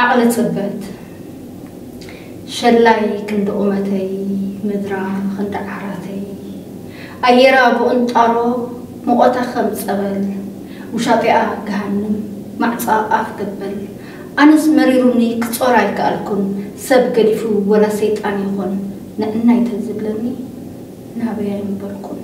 ዓቕለ ሸላይ ክንዲ ቁመተይ ምድራ ክንዲ ዓራተይ ኣየራ ብቕንጣሮ ሙቆታ ከም ፀበል ውሻጢኣ ገሃንም ማዕፃ ኣፍ ገበል ኣነስ መሪሩኒ ክጾር ኣይከኣልኩን ሰብ ገዲፉ ወላ ሰይጣን ይኹን ንዕናይተ ዝብለኒ ናበያ ይንበልኩን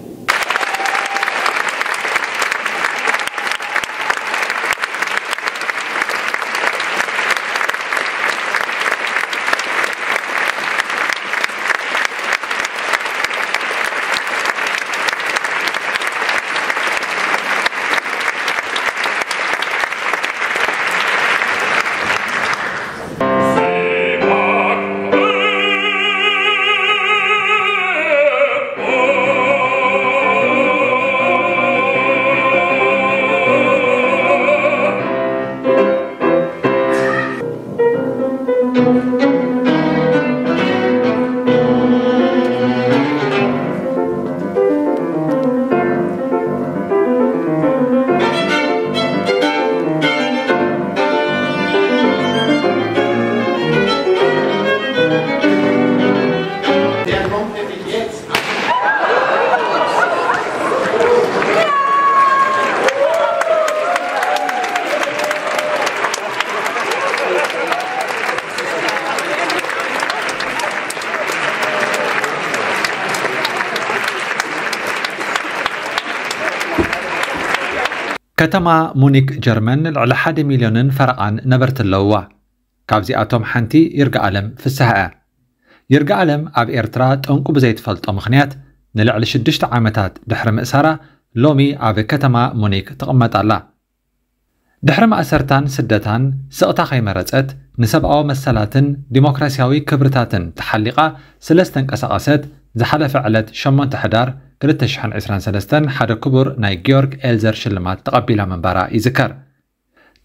ከተማ ሙኒክ ጀርመን ልዕሊ 1 ሚልዮንን ፈረቓን ነበርቲ ኣለውዋ ካብዚኣቶም ሓንቲ ይርጋ ዓለም ፍስሐ እያ ይርጋ ዓለም ኣብ ኤርትራ ጠንቁ ብዘይትፈልጦ ምኽንያት ንልዕሊ 6 ዓመታት ድሕሪ ምእሳራ ሎሚ ኣብ ከተማ ሙኒክ ትቕመጣላ ድሕሪ ማእሰርታን ስደታን ስቕታ ከይመረፀት ንሰብኣዊ መሰላትን ዲሞክራስያዊ ክብርታትን ተሓሊቓ ስለ ዝተንቀሳቐሰት ዝሓለፈ ዕለት 8 ሕዳር 2023 223 ሓደ ክቡር ናይ ጊዮርግ ኤልዘር ሽልማት ተቐቢላ መንበራ ይዝከር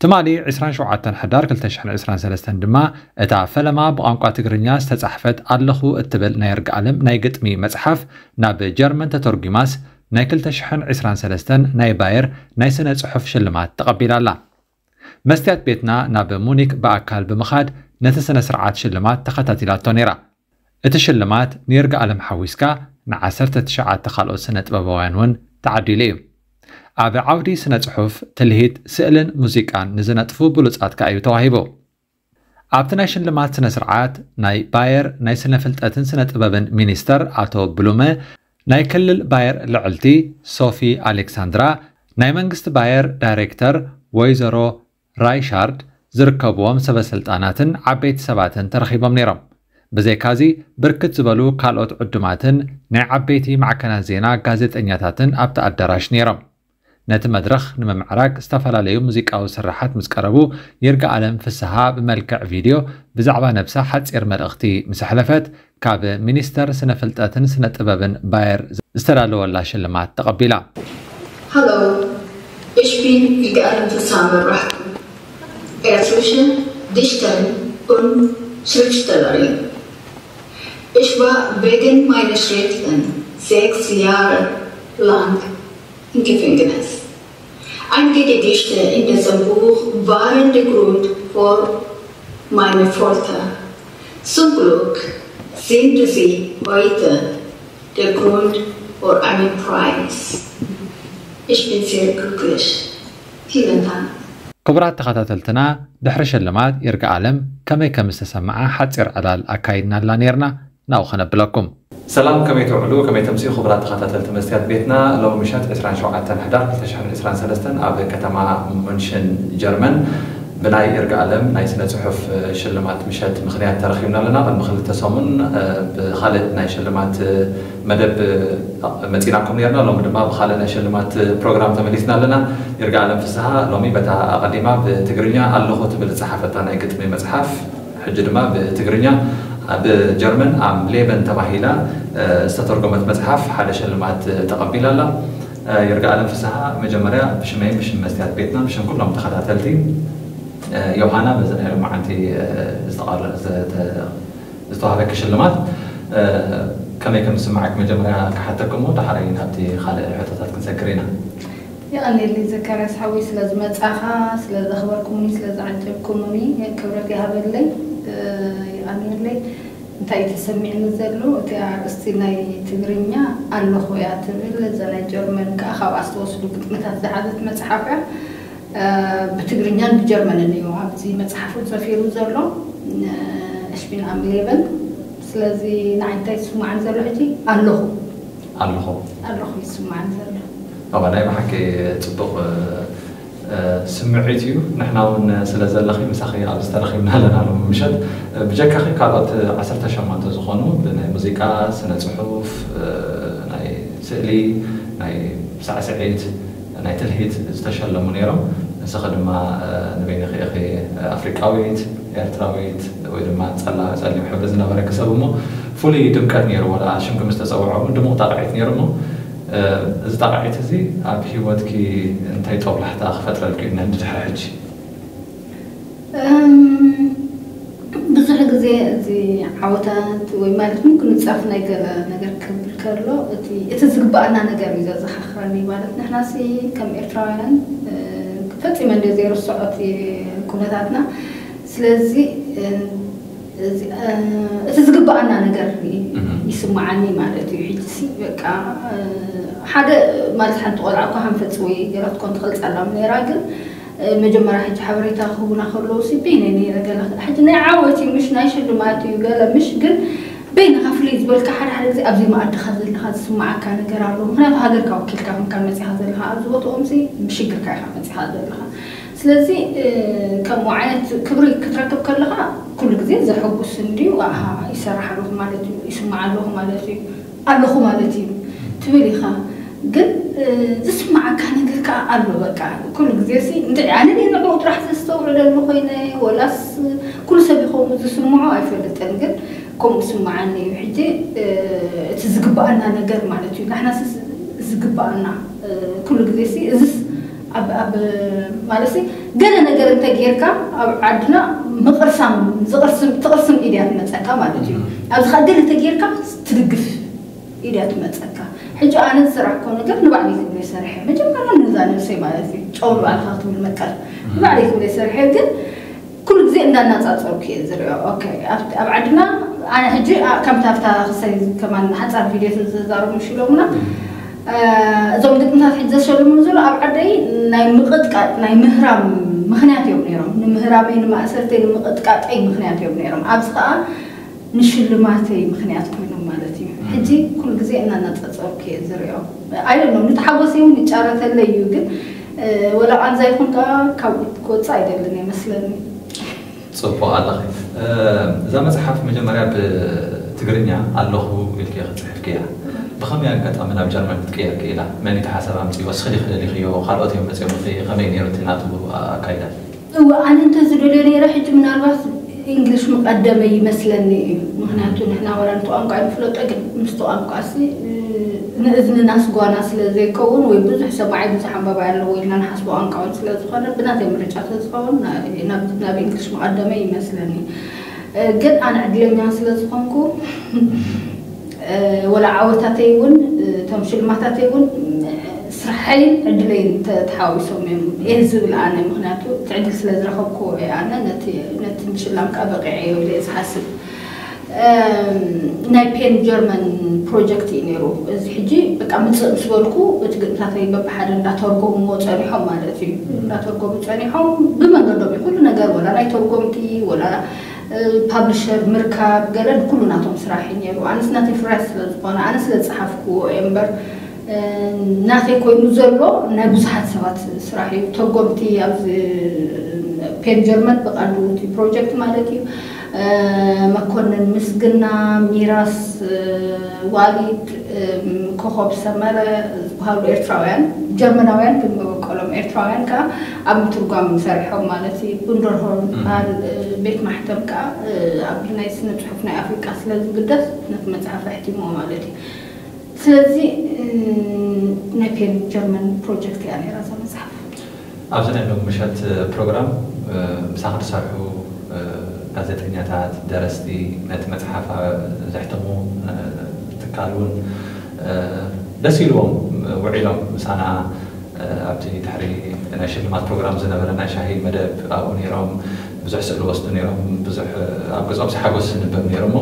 ትማሊ 27 ሕዳር 223 ድማ እታ ፈለማ ብቋንቋ ትግርኛ ዝተጻሕፈት ኣለኹ እትብል ናይ ርግኣለም ናይ ግጥሚ መጽሓፍ ናብ ጀርመን ተተርጊማስ ናይ 223 ናይ ባየር ናይ ስነ ጽሑፍ ሽልማት ተቐቢላ ኣላ መስትያት ቤትና ናብ ሙኒክ ብኣካል ብምኻድ ነቲ ስነ ስርዓት ሽልማት ተኸታቲላቶ ነይራ እቲ ሽልማት ንይርጋ ኣለም ሓዊስካ ንዓሰርተ ትሽዓተ ካልኦት ስነ ጥበባውያን እውን ተዓዲሉ እዩ ኣብ ዓውዲ ስነ ጽሑፍ ትልሂት ስእልን ሙዚቃን ንዝነጥፉ ብሉፃት ከ እዩ ተዋሂቡ ኣብቲ ናይ ሽልማት ስነ ስርዓት ናይ ባየር ናይ ስነ ፍልጠትን ስነ ጥበብን ሚኒስተር ኣቶ ብሉመ ናይ ክልል ባየር ልዕልቲ ሶፊ ኣሌክሳንድራ ናይ መንግስቲ ባየር ዳይሬክተር ወይዘሮ ራይሻርድ ዝርከብዎም ሰበስልጣናትን ዓበይቲ ሰባትን ተረኺቦም ነይሮም بزيكازي بركت زبالو قالوت عدوماتن نعب بيتي معكنا زينا قازيت انياتاتن ابتا الدراش نيرم نت مدرخ نممعراك استفالا ليو مزيك او سرحات مزكربو يرقى علم في السهاب ملكع فيديو بزعبا نفسا حدس ارمال اختي مسحلفت كاب منيستر سنفلتاتن سنتبابن باير استرالو ولا شلمات تقبيلا Hello, ich bin Igalem Fassamer Rahku, Erzlöschen, Dichterin und Schriftstellerin. Ich war wegen meiner Schriften sechs Jahre lang im Gefängnis. Einige Gedichte in diesem Buch waren der Grund für meine Folter. Zum Glück sind sie heute der Grund für einen Preis. Ich bin sehr glücklich. Vielen Dank. ክቡራት ተኸታተልትና ድሕሪ ሽልማት ይርጋ ዓለም ከመይ ከም ዝተሰምዓ ሓፂር ዕላል ኣካይድና ኣላ ነርና ناو خنا بلاكم سلام كما تعملو كما تمسي خبرات تخطى تلتمسكات بيتنا لو مشات اسران شوعة تنحدا تشحن اسران سلستن اب كتما منشن جرمن بناي يرجع لهم ناي سنة صحف آه، شلمات مشات مخنيات تاريخي لنا بل مخل التصامن آه، بخالد ناي شلمات آه، مدب متيناكم ليرنا لو مدب بخالد ناي شلمات بروجرام تمليسنا لنا يرجع لهم في الساعة لو مي بتاع قديمة بتقرنيا اللغة بالصحافة تانا قد مصحف حجر ما بتقرنيا ብጀርመን ኣብ ሌበን ተባሂላ ዝተተርጎመት መፅሓፍ ሓደ ሽልማት ተቐቢላ ኣላ ይርጋ ኣለም ፍስሓ መጀመርያ ብሽመይን ብሽም መስትያት ቤትና ብሽም ኩሎም ተኸታተልቲ ዮሃና በዚ ናይ መዓንቲ ዝተዋህበኪ ሽልማት ከመይ ከም ዝስማዓክ መጀመርያ ክሓተክሞ ዳሕራይ ናብቲ ካልእ ሕቶታት ክንሰክር ኢና ይቀሊል ዘካርያስ ሓዊ ስለ ዝመፃኻ ስለ ዘኽበርኩምኒ ስለ ዝዓጀብኩምኒ ክብረት ይሃበለይ ኣነየለይ እንታይ ተሰሚዕኒ ዘሎ እቲ ኣርእስቲ ናይ ትግርኛ ኣለኹ እያ ትብል እዛ ናይ ጀርመን ከዓ ካብኣ ዝተወስዱ ግጥምታት ዝሓዘት መፅሓፍ እያ ብትግርኛን ብጀርመንን እዩ ኣብዚ መፅሓፉ ፀፊሩ ዘሎ እሽቢን ኣምሌበን ስለዚ ንዓይ እንታይ ዝስማዓን ዘሎ ሕጂ ኣለኹ ኣለኹ ኣለኹ ይስማዓን ዘሎ ናይ ብሓቂ ፅቡቕ ስምዒት እዩ ንሕና እውን ስለ ዘለኺ ምሳኺ ኣብ ዝተረኺብና ኣለና ሎ ምሸት ብጀካኺ ካልኦት 18 ዝኾኑ ብናይ ሙዚቃ ስነ ፅሑፍ ናይ ስእሊ ናይ ሳዕስዒት ናይ ትልሂት ዝተሸለሙ ነይሮም ንስኺ ድማ ንበይኒ ክኢኺ ኣፍሪቃዊት ኤርትራዊት ወይ ድማ ፀሊም ሕብሪ ዝነበረ ክሰብ እሞ ፍሉይ ድምቀት ነይሩ ወላ ሽም ከም ዝተፀውዐ ድሙቕ ጣቕዒት ነይሩ ሞ ዝጠቃዒት እዚ ኣብ ሂወትኪ እንታይ ጦብላሕታ ክፈጥረልኪ እዩ ንድድሕሪ ሕጂ ብዙሕ ግዜ እዚ ዓወታት ወይ ማለት ውን ክንፃፍ ነገር ክብል ከሎ እቲ ዝግባአና ነገር እዩ ዘዘኻኽረኒ ማለት ንሕና ሲ ከም ኤርትራውያን ፈፂመ እንደ ዘይርስዖ እቲ ኩነታትና ስለዚ እቲ ዝግባአና ነገር እዩ يسمعني مالتي حجسي بقى حدا مالت حنت قلعة كهم فتسوي جرت كنت خلت سلام لي راجل مجمع راح تحوري تاخونا خلوا سبيني ني راجل حتى ني عوتي مش نايش اللي مالتي قال مش قل بين غفلي زبل كحر حدا زي أبزي ما أتخذ لها تسمع كان قرار لهم هنا فهذا الكوكيل كان مكان مسي لها زوطهم زي مش قل كايحة مسي هذا لها ስለዚ ከም ዓይነት ክብሪ ክትረክብ ከለኻ ኩሉ ግዜ ዘሐጉስ እንድዩ ኣሃ ይሰራሓለኹ ማለት እዩ ይስማዕ ኣለኹ ማለት እዩ ኣለኹ ማለት እዩ ትብል ኢኻ ግን ዝስማዓካ ነገር ከዓ ኣሎ በቃ ኩሉ ግዜ ሲ እንታይ ኣነ ንዕኡ ጥራሕ ዘስተውዕለሉ ኮይነ ወላስ ኩሉ ሰብ ይኸውኑ ዝስምዖ ኣይፈልጥን ግን ከምኡ ስምዓኒ እዩ ሕጂ እቲ ዝግባአና ነገር ማለት እዩ ንሕና ዝግባአና ኩሉ ግዜ ሲ ማለት ገለ ነገር እንተጌርካ ኣብ ዓድና ምቕርሳም ትቕርስም ኢድያ ትመፀካ ማለት እዩ ኣብዚ ካ ገለ እንተጌርካ ትድግፍ ኢድያ ትመፀካ ሕጂ ኣነ ዝስራሕ ዝስራሕኮ ነገር ንባዕለይ ክብሎ ይሰርሐ መጀመርያ ነዛ ነብሰይ ማለት እዩ ጨው ንባዕልካ ክትብል መቀር ንባዕለይ ክብሎ ይሰርሐ ግን ኩሉ ግዜ እንዳናፃፀርኩ እየ ዝሪኦ ኣብ ዓድና ኣነ ሕጂ ከምታ ኣብታ ክሰይ ከማ ሓንፃር ቪድዮ ተዘዛረቡ ሽሎምና آه، زمان دکتر حدیث شلو مزول آبادی نیم مقد کات نیم مهرام مخنیاتیم نیروم نمهرامی نمأسرتی نیم مقد کات این مخنیاتیم نیروم عبسه نشل ماتی مخنیات کنیم مالاتیم حدی کل جزء اینا نتفت آوکی زریم عیل نم نتحوسیم نیچاره تلیوگن آه، ولو آن زای خون که کود کود سایده لی مثلاً صبح الله زمان صحف مجموعه به تقریبا الله خو الکی خدش حکیه بخمي هكا تعمل لها بجرمة بتكي هكا إلا ماني تحاسب عمتي وسخلي خلي لي خيو خالوتي ومتي ومتي خمي نيرو تنات وكايدا آه، هو أنا انت زلولوني راح يجي من الواس إنجلش مقدمة يمثلني مهناتو نحنا ولا نتو أنقع نفلوت أقل مستو أنقع سي نأذن الناس قوى ناس لذي كون ويبزح سبعي بزح عم بابعي اللي ويلنا نحسب أنقع سلذي خوانا بناتي مرجعت سلذي خوانا نابي إنجلش مقدمة يمثلني آه، قد أنا عدلي من ناس لذي ወላ ዓወታተይ እውን እቶም ሽልማታተይ እውን ስራሐይን ዕድለይን ተሓዊሶም እዮም እየ ዝብል ኣነ ምክንያቱ እቲ ስለ ዝረኸብክዎ ኣነ ነቲ ምሽላምካ በቂዐ ዮ ዝሓስብ ናይ ፔን ጀርመን ፕሮጀክት እዩ ነይሩ እዚ ሕጂ በቃ ምፅእ ምስ በልኩ እቲ ግጥምታተይ በብሓደ እንዳተርጎምዎ ፀኒሖም ማለት እዩ እንዳተርጎሙ ፀኒሖም ብመንገዶም እዩ ኩሉ ነገር ወላ ናይ ተርጎምቲ ወላ ፓብሊሸር ምርካብ ገለ ኩሉ ናቶም ስራሕ እዩ ነይሩ ኣነስ ናተይ ፍራይ ስለዝኮነ ኣነ ስለ ስለዝፀሓፍክዎ እየ እምበር ናተይ ኮይኑ ዘሎ ናይ ብዙሓት ሰባት ስራሕ እዩ ተጎምቲ ኣብዚ ፔን ጀርመን ብቐንዱ እቲ ፕሮጀክት ማለት እዩ መኮንን ምስግና ሚራስ ዋሊድ ከኸብ ሰመረ ዝበሃሉ ኤርትራውያን ጀርመናውያን ክንበበቀሎም ኤርትራውያን ከዓ ኣብ ምትርጓም ሰሪሖም ማለት እዩ ብንደርሆ ዝበሃል ቤት ማሕተም ከዓ ኣብ ናይ ስነ ፅሑፍ ናይ ኣፍሪቃ ስለ ዝግደስ ነቲ መፅሓፍ ኣሕቲሞ ማለት እዩ ስለዚ ናይ ፔን ጀርመን ፕሮጀክት እያ ነራ እዛ መፅሓፍ ኣብዚ ናይ ሎም ምሸት ፕሮግራም ምሳ ክንሰርሑ ጋዜጠኛታት ደረስቲ ነቲ መፅሓፍ ዘሕተሙ ትካል እውን ደስ ኢልዎም ውዒሎም ምሳና ኣብቲ ድሕሪ ናይ ሽልማት ፕሮግራም ዝነበረ ናይ ሻሂ መደብ ኣብኡ ነይሮም ብዙሕ ስእሊ ወስዱ ነይሮም ብዙሕ ኣብ ገጾም ሓጎስ ዝንበብ ነይሩ እሞ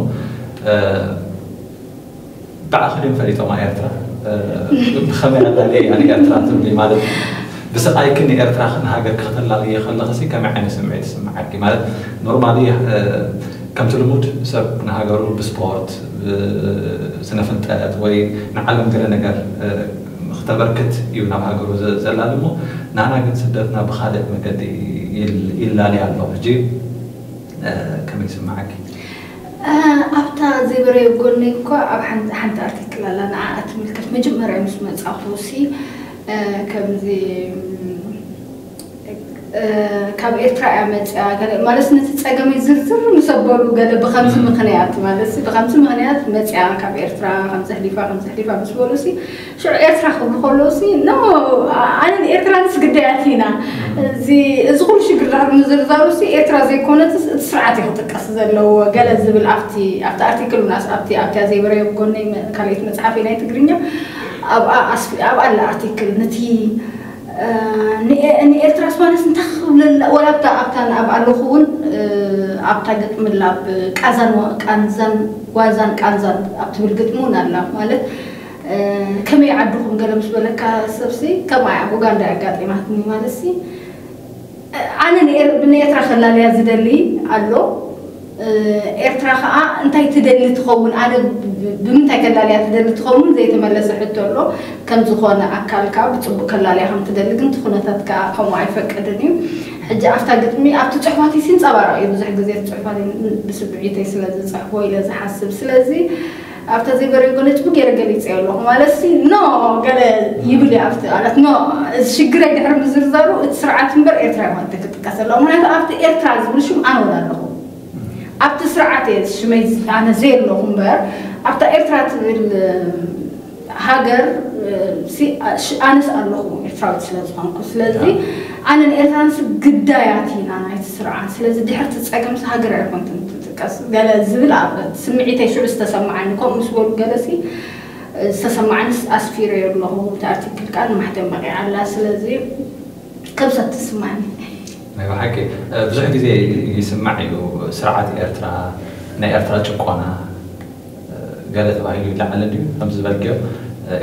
ብዓኽድም ፈሊጦማ ኤርትራ ብከመይ ኣላለየ ኣነ ኤርትራ ትብሊ ማለት ብስቃይክ ንኤርትራ ንሃገር ክተላለየ ከለኸሲ ከመይ ዓይነት ስምዒት ይስምዓኪ ማለት ኖርማሊ كمت الموت سب نهاجروا بسبورت سنة فنتات وي نعلم كل نجار اختبركت يبنى هاجروا زلالمو نانا قد سدتنا بخالد مجدي إلا لي على الوجي كم يسمعك؟ آه، أبتا زبري يقول نيكو أب حن حن تأتي كلا لنا أتملك في مجمع مش متأخوسي آه، كم زي ካብ ኤርትራ እያ መፅያ ማለት ነቲ ፀገመይ ዝርዝር ምስ ኣበሉ ገለ ብከምዚ ምክንያት ማለት ብከምዚ ምክንያት መፅያ ካብ ኤርትራ ከምዘሕሊፋ ከምዘሕሊፋ ምስ በሉ ሽዑ ኤርትራ ክብሉ ከለውሲ ኖ ኣነ ኤርትራ ንስ ግዳያት ኢና እዚ እዚ ኩሉ ሽግራት ምዝርዛሩ ኤርትራ ዘይኮነት እቲ ስርዓት ክጥቀስ ዘለዎ ገለ ዝብል ኣብቲ ኣብቲ ኣርቲክል ናስ ኣብቲ ኣብቲያ ዘይበረዮ ጎነይ ካልኦት መፅሓፍ ናይ ትግርኛ ኣብኣ ኣስፊ ኣብኣ ኣርቲክል ነቲ ንኤርትራ ስማነስ እንተኽብለላ ወላብታ ኣብታ ኣብ ኣለኹ እውን ኣብታ ግጥምላ ኣብ ቃዛን ቃንዛን ጓዛን ቃንዛን ኣብ ትብል ግጥሚ እውን ኣላ ማለት ከመይ ዓድኹም ገለ ምስ በለካ ሰብሲ ከምይ ኣብ ኡጋንዳ ኣጋጢማትኒ ማለት ኣነ ብንኤርትራ ከላለያ ዝደሊ ኣሎ ኤርትራ ከዓ እንታይ ትደሊ ትኸውን ኣነ ብምንታይ ከላልያ ትደሊ ትኸውን ዘይተመለሰ ሕቶ ኣሎ ከም ዝኾነ ኣካልካ ብፅቡቅ ከላልያ ከም ትደሊ ግን ኩነታት ከዓ ከምኡ ኣይፈቀድን እዩ ሕጂ ኣብታ ግጥሚ ኣብቲ ፅሑፋተይ ሲንፀባራ እዩ ብዙሕ ግዜ ፅሑፋት ብስብዒተይ ስለዝፅሕፎ ኢለ ዝሓስብ ስለዚ ኣብታ ዘይበረጎ ነጭቡ ገለ ገሊፀ ኣለኹ ማለት ኖ ገለ ይብል ኣብቲ ማለት ኖ እዚ ሽግረይ ድሕር ምዝርዘሩ እቲ ስርዓት እምበር ኤርትራ ይኮን ክጥቀስ ኣለዎ ምክንያቱ ኣብቲ ኤርትራ ዝብል ሽም ኣነውን ኣለኹ أبت سرعت شمي أنا زير لهم بر أبت إرترات هاجر أنا سأل لهم إرترات سلازمان كسلازي أنا الإرترات قداياتي أنا هاي السرعة سلازي دي حرت تسأجم هاجر عرفون تنتكس قال زبل عبد سمعتي شو استسمع عنك كم مسؤول جلسي استسمع عن أسفير يقول لهم تعرف كل كان محتم بقى على سلازي كم ستسمعني መባሓቂ ብዙሕ ግዜ ይስማዕ እዩ ስርዓት ኤርትራ ናይ ኤርትራ ጭቆና ገለ ተባሂሉ ይለዓለ ድዩ ከም ዝበልግዮ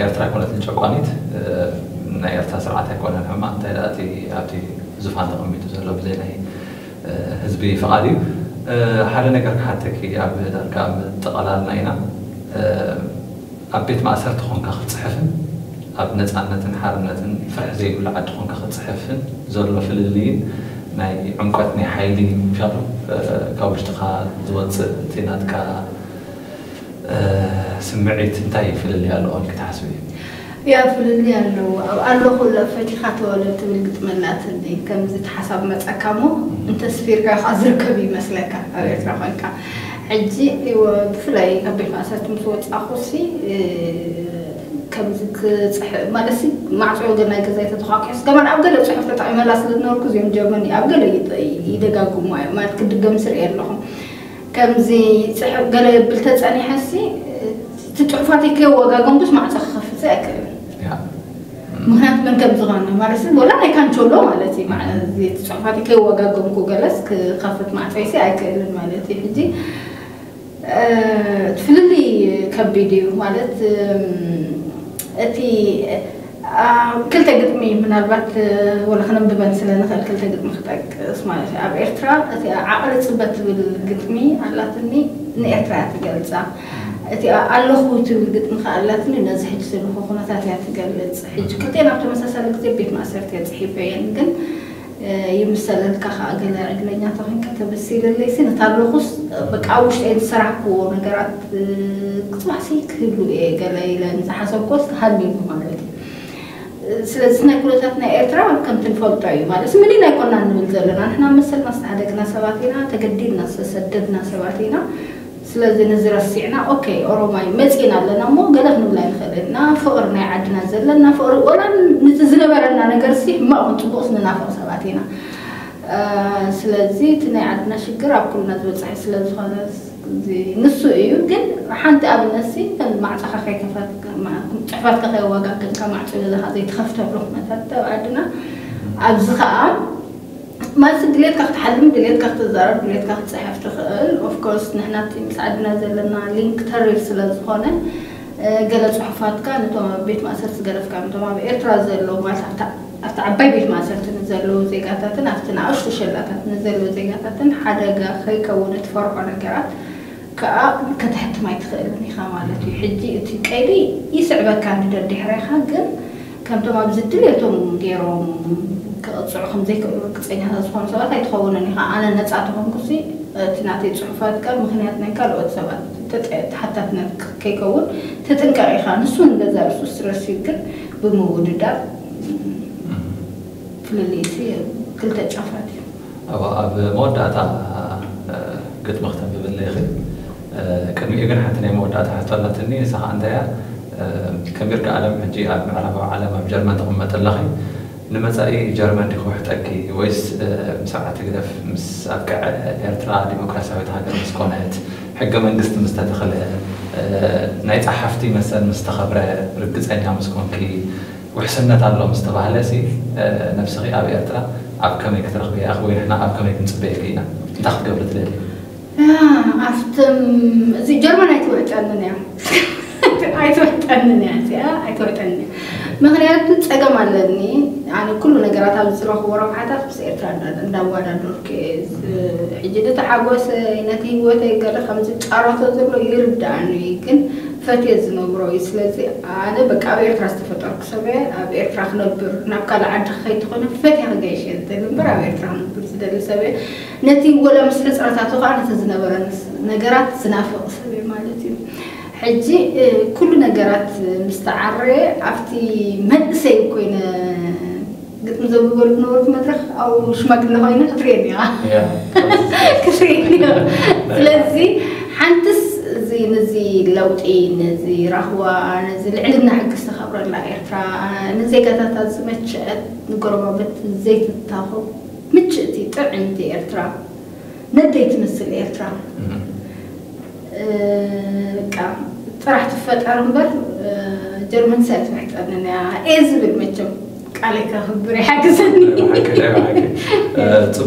ኤርትራ ኮነትን ጨቋኒት ናይ ኤርትራ ስርዓት ኣይኮነን ሕማ እንታይ ዳ እቲ ኣብቲ ዙፋን ተቐሚጡ ዘሎ ብዘይ ህዝቢ ፍቓድ እዩ ሓደ ነገር ክሓተኪ ኣብ ዳርጋ ጠቐላልና ኢና ኣብ ቤት ማእሰርቲ ኮንካ ክትፅሕፍን ኣብ ነፃነትን ሓርነትን ፍርሒ ዘይብሉ ዓዲ ኮንካ ክትፅሕፍን ዘሎ ፍልልይን ናይ ዕምቆት ናይ ሓይሊ ምሻሉ ካብ ውሽጥኻ ዝወፅእ እቲ ናትካ ስምዒት እንታይ ፍልልይ ኣለዎ ክትሓስብ እዩ ያ ፍልልይ ኣለዎ ኣብ ኣለኹ ፈቲኻ ተወለድ ትብል ግጥመላት ከምዚ ተሓሳብ መፀካ ሞ እንተስፊርካ ከዓ ዝርከብ ይመስለካ ኣብ ኤርትራ ኮንካ ሕጂ ብፍላይ ኣብ ቤት ማእሰርቲ ምስ ወፃኹሲ ከምዚ ክፅሕፍ ማለት ማዕፅዑ ገና ገዛይ ተተኳኪዑስ ገመን ኣብ ገለ ፅሑፍ ተጠቂመላ ስለ ዝነበርኩ እዚኦም ጀርመኒ ኣብ ገለ ይደጋግሙ እዩ ማለት ክድገም ስርኢ ኣለኹ ከምዚ ፅሑፍ ገለ ብል ተፀኒሐሲ እቲ ፅሑፋተይ ከወጋገም ብስ ማዕፀ ክኸፍፅ ኣይክእልን ምክንያቱ ምን ከም ዝኾነ ማለት ወላ ናይ ካንቸሎ ማለት እዩ እቲ ፅሑፋት ከይወጋገምኩ ገለስ ክኸፍት ማዕፀይሲ ኣይክእልን ማለት እዩ ሕጂ ትፍልሊ ከቢድ እዩ ማለት እቲ ክልተ ግጥሚ ምናልባት ወላ ክነንብበን ስለንኽእል ክልተ ግጥሚ ክጠቅስ ማለት እዩ ኣብ ኤርትራ እቲ ዓቕሊ ፅበት ትብል ግጥሚ ኣላትኒ ንኤርትራ እያ ትገልፃ እቲ ኣለኹ ትብል ግጥሚ ከዓ ኣላትኒ ነዚ ሕጂ ዘለኹ ኩነታት እያ ትገልፅ ሕጂ ክልተ ናብ ተመሳሳሊ ግዜ ቤት ማእሰርቲ የፅሒፈ እየን ግን ይምሰለልካ ካ ገለ ዕድለኛ ተኾንካ ተበሲለለይሲ ነታለኹስ በቃ ውሽጢ ዝሰራሕክዎ ነገራት ክፅባዕሰይ ክህሉ እየ ገለ ኢለ ንዝሓሰብኮስ ሃልዩ ማለት እዩ ስለዚ ናይ ኩነታት ናይ ኤርትራ ከምቲ ንፈልጦ እዩ ማለት ምንይ ናይ ኮና ንብል ዘለና ንሕና መሰልና ዝተሓደግና ሰባት ኢና ተገዲድና ዝተሰደድና ሰባት ኢና ስለዚ ንዝረሲዕና ኦኬ ኦሮማይ መፂና ኣለና እሞ ገለ ክንብላ ይንኽእልና ፍቅሪ ናይ ዓድና ዘለና ፍቅሪ ወላ ነቲ ዝነበረና ነገር ሲ ሕማቕ ክንፅቡቅ ስንናፈቕ ኣእቲና ስለዚ እቲ ናይ ዓድና ሽግር ኣብ ኩልና ዝበፅሐ ስለዝኾነ ንሱ እዩ ግን ሓንቲ ኣብነሲ ማዕፀኻ ከይፅሕፈትካ ከይዋጋገንካ ማዕፅ ዘለካ ዘይተኸፍተሉ ኩነታት ኣብ ዓድና ኣብዚ ከዓ ማለት ድሌትካ ክትሓልም ድሌትካ ክትዛረብ ድሌትካ ክትፅሕፍ ትኽእል ኦፍኮርስ ንሕና ምስ ዓድና ዘለና ሊንክ ተሪር ስለዝኾነ ገለ ፅሑፋትካ ነቶም ቤት ማእሰርቲ ዝገለፍካ ነቶም ኣብ ኤርትራ ዘሎ ማለት ኣብቲ ዓባይ ቤት ማእሰርቲ ንዘለዉ ዜጋታትን ኣብቲ ንኣሽቱ ሸላታት ንዘለዉ ዜጋታትን ሓደጋ ከይከውን እትፈርዖ ነገራት ከዓ ከተሕትም ኣይትኽእልን ኢኻ ማለት እዩ ሕጂ እቲ ቀይዲ ይስዕበካ ንደር ድሕሪኻ ግን ከምቶም ኣብዚ ድሌቶም ገይሮም ክቕፅዑ ከምዘይክእሉ ርግፀኛታት ዝኾኑ ሰባት ኣይትኸውንን ኢኻ ኣነ ነፃ ትኾንኩ እቲ ናተይ ፅሑፋት ቃል ምክንያት ናይ ካልኦት ሰባት ተሓታትነት ከይከውን ተጥንቀቕ ኢኻ ንሱ ንገዛ ርሱ ስረሲብ ግን ብምውድዳር أنا مختم بالليخي آه كان أنا حتى نيم ودات حتى لا أنا سه عن ديا آه أنا يرك عالم حجي عالم أنا عالم بجرمة تقوم تلاخي أنا تأي جرمة دخو حتى أنا ويس آه مساعة كده في مس أبكى إرتلا ديمقراطية وتهاجر مسكونات حقا من قست مستدخل آه نيت أحفتي مثلا مستخبرة ركز عنها مسكون كي آه ውሕስነት ኣሎ ዝተባህለ ነፍሲ ኣብ ኤርትራ ኣብ ከመይ ክትረኽቢ ኢኻ ወይ ንሕና ኣብ ከመይ ክንፅበየካ ኢና እንታይ ክትገብሪ ትደሊ ኣብቶም እዚ ጀርመን ኣይትወዕጠንን እያ ኣይትወዕጠንን እያ እዚኣ ኣይትወዕጠንን እያ ምክንያቱ ፀገም ኣለኒ ኣነ ኩሉ ነገራት ኣብ ዝረክቦ ረብሓታት ምስ ኤርትራ እንዳዋዳደርኩ ሕጂ ተሓጎሰ ነቲ ሂወተ ገለ ከምዚ ዘሎ ይርዳኣኒ ግን ፈትየ ዝነብሮ እዩ ስለዚ ኣነ በቂ ኣብ ኤርትራ ዝተፈጠርኩ ሰብ ኣብ ኤርትራ ክነብር ናብ ካልእ ዓዲ ከይትኾነ ፈትየ ክጋይሽ እየ ዝደሊ እምበር ኣብ ኤርትራ ክነብር ዝደሊ ሰብ እየ ነቲ ወላ ምስ ሕፅረታቱ ከዓ ነቲ ዝነበረ ነገራት ዝናፍቕ ሰብ እየ ማለት እዩ ሕጂ ኩሉ ነገራት ምስተዓረየ ኣብቲ መንእሰይ ኮይነ ግጥሚ ዘብበሉ ዝነበርኩ መድረክ ኣብኡ ሽማግለ ኮይነ ክትርእየኒ ኢኻ ክትርእየኒ ኢኻ ስለዚ ሓንትስ زي نزي لوطي نزي رهوة نزي لعلنا حق استخبر الله إرترا نزي قطعة تزمتش نقرب بيت زي تتاخو متشتي تعين دي إرترا نديت مثل إرترا أه بكا فرحت فتح رمبر أه جرمن سات محتاجنا إيز بالمجم ቃለይ ከኽብር ይሓግዘኒ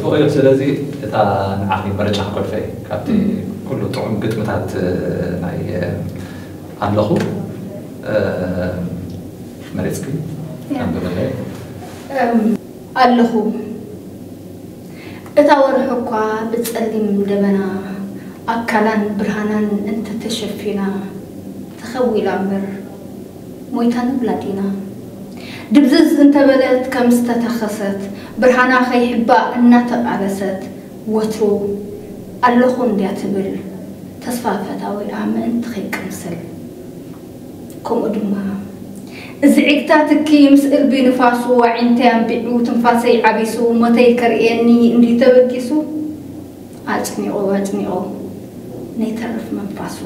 ፅቡቅ እዩ ስለዚ እታ ንዓኺ መረጫ ክኮልፈ እዩ ካብቲ ኩሉ ጥዑም ግጥምታት ናይ ኣለኹ መሬፅኪ ኣንብበለይ ኣለኹ እታ ወርሒ እኳ ብፀሊም ደበና ኣካላን ብርሃናን እንተተሸፊና ተኸዊላ እምበር ሞይታ ንብላዲና ድብዝዝ እንተበለት ከም ዝተተኸሰት ብርሃና ኸይሕባእ እናተቓለሰት ወትሩ ኣለኹ እንድያ ትብል ተስፋ ፈታዊ ኣብ ምእንቲ ከይቅምስል ከምኡ ድማ እዚ ዒግታ ትኪ ምስ እልቢ ንፋሱ ዋዒንተይ ኣንቢዑ ትንፋሰይ ዓቢሱ ሞተይ ከርእየኒ እንዲ ተበጊሱ ኣጭኒቆ ኣጭኒቆ ነይተርፍ መንፋሱ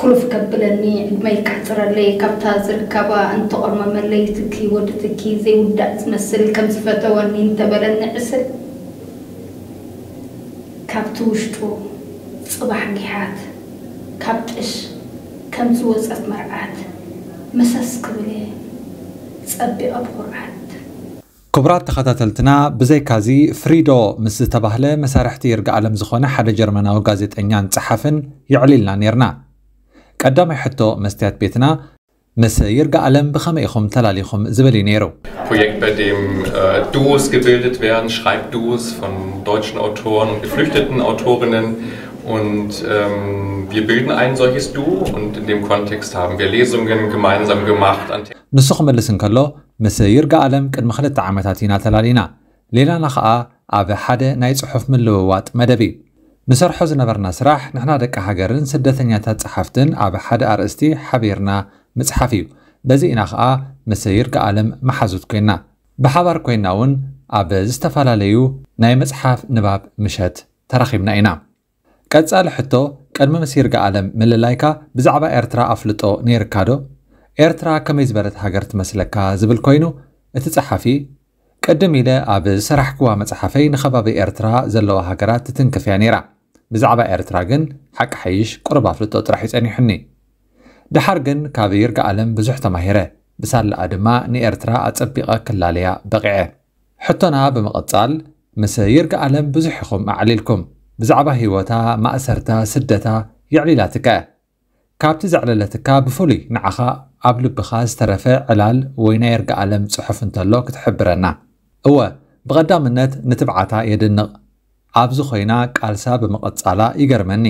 كلف كبلني ما يكحتر لي كبتا زركبا أنت أرمى مليتكي ودتكي زي ودا تمثل كم زفتوني أنت بلن عسل كابتوشتو صباح جحات كابتش كم زوزت مرعات مساس كبلي ጸቢቐ ብቑርዓት ክቡራት ተኸታተልትና ብዘይካዚ ፍሪዶ ምስ ዝተባህለ መሳርሕቲ ይርጋ ዓለም ዝኾነ ሓደ ጀርመናዊ ጋዜጠኛን ፀሓፍን ይዕሊልና ነርና ቀዳማይ ሕቶ መስትያት ቤትና ምስ ይርጋ ዓለም ብኸመይ ኢኹም ተላሊኹም ዝበል እዩ ነይሩ Projekt, bei dem äh, Duos gebildet werden, Schreibduos von deutschen Autoren und geflüchteten Autorinnen. Und ähm, wir bilden ein solches Duo und in dem Kontext haben wir Lesungen gemeinsam gemacht. ንሱ ክመልስ እንከሎ ምስ ይርጋ ዓለም ቅድሚ ክልተ ዓመታት ኢና ተላሊና ሌላና ከዓ ኣብ ሓደ ናይ ጽሑፍ ምልውዋጥ መደብ እዩ ንሰርሖ ዝነበርና ስራሕ ንሕና ደቂ ሃገርን ስደተኛታት ፀሓፍትን ኣብ ሓደ ኣርእስቲ ሓቢርና ምፅሓፍ እዩ በዚ ኢና ከዓ መሰይር ከኣለም መሓዙት ኮይና ብሓባር ኮይና እውን ኣብ ዝተፈላለዩ ናይ መፅሓፍ ንባብ ምሸት ተራኺብና ኢና ቀጻሊ ሕቶ ቅድሚ መሲርጋ ዓለም ምልላይካ ብዛዕባ ኤርትራ ኣፍልጦ ነይርካ ዶ ኤርትራ ከመይ ዝበለት ሃገር ትመስለካ ዝብል ኮይኑ እቲ ጸሓፊ ቅድም ኢለ ኣብ ስራሕክዋ መፅሓፈይ ንኸባቢ ኤርትራ ዘለዋ ሃገራት ትትንክፍያ ነይራ ብዛዕባ ኤርትራ ግን ሓቂ ሓይሽ ቁርብ ኣፍልጦ ጥራሕ እዩ ጸኒሑኒ ድሓር ግን ካብ ይርጋ ዓለም ብዙሕ ተማሂረ ብሳላኣ ድማ ንኤርትራ ኣጸቢቐ ክላለያ በቂዐ ሕቶና ብምቕጻል ምስ ይርጋ ዓለም ብዙሕ ኢኹም ኣዕሊልኩም ብዛዕባ ህይወታ ማእሰርታ ስደታ ይዕሊላትከ ካብቲ ዘዕለለትካ ብፍሉይ ንዓኻ ኣብ ልብኻ ዝተረፈ ዕላል ወይ ናይ ይርጋ ዓለም ጽሑፍ እንተሎ ክትሕብረና እወ ብቐዳምነት ንትብዓታ የድንቕ ኣብዝ ኮይና ቃልሳ ብምቕጻላ ይገርመኒ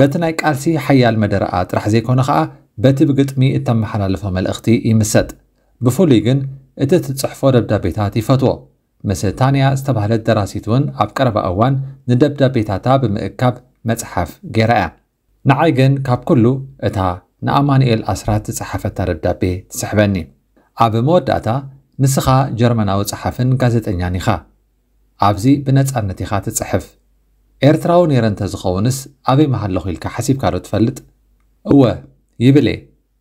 በቲ ናይ ቃልሲ ሓያል መደረኣ ጥራሕ ዘይኮነ ከዓ በቲ ብግጥሚ እተመሓላለፎ መልእኽቲ ይምሰጥ ብፍሉይ ግን እቲ እትጽሕፎ ደብዳቤታት ይፈትዎ ምስ ታንያ ዝተባህለት ደራሲት እውን ኣብ ቀረባ እዋን ንደብዳቤታታ ብምእካብ መፅሓፍ ገይራ እያ ንዓይ ግን ካብ ኩሉ እታ ንኣማኑኤል ኣስራት ዝፀሓፈታ ደብዳቤ ትስሕበኒ ኣብ መወዳእታ ንስኻ ጀርመናዊ ፀሓፍን ጋዜጠኛን ኢኻ ኣብዚ ብነፃነት ኢኻ ትፅሕፍ ኤርትራዊ ነይረ እንተዝኸውንስ ኣበይ መሃለኹ ኢልካ ሓሲብካ ዶ ትፈልጥ እወ ይብል እየ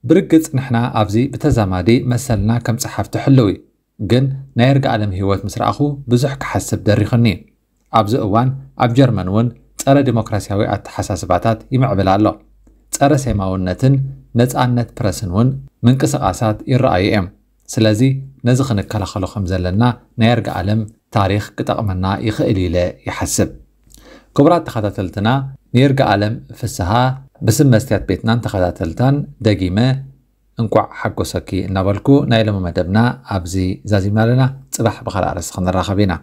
ብርግጽ ንሕና ኣብዚ ብተዛማዲ መሰልና ከም ጸሓፍቲ ሕልው ግን ናይ ርጋ ዓለም ህይወት ምስ ረኣኹ ብዙሕ ክሓስብ ደሪኽኒ ኣብዚ እዋን ኣብ ጀርመን እውን ጸረ ዲሞክራሲያዊ ኣተሓሳስባታት ይምዕብል ኣሎ ጸረ ሰማውነትን ነፃነት ፕረስን እውን ምንቅስቓሳት ይረኣዩ እዮም ስለዚ ነዚ ክንከላኸሎ ከም ዘለና ናይ ርጋ ዓለም ታሪክ ክጠቕመና ይኽእል ኢለ ይሓስብ ክቡራት ተኸታተልትና ነርጋ ኣለም ፍስሓ ብስም መስትያት ቤትናን ተኸታተልታን ደጊመ እንቋዕ ሓጎሰኪ እናበልኩ ናይ ሎሚ መደብና ኣብዚ ዛዚምና ኣለና ፅባሕ ብካልእ ርዕሲ ክንራኸብ ኢና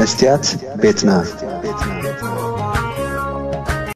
መስትያት ቤትና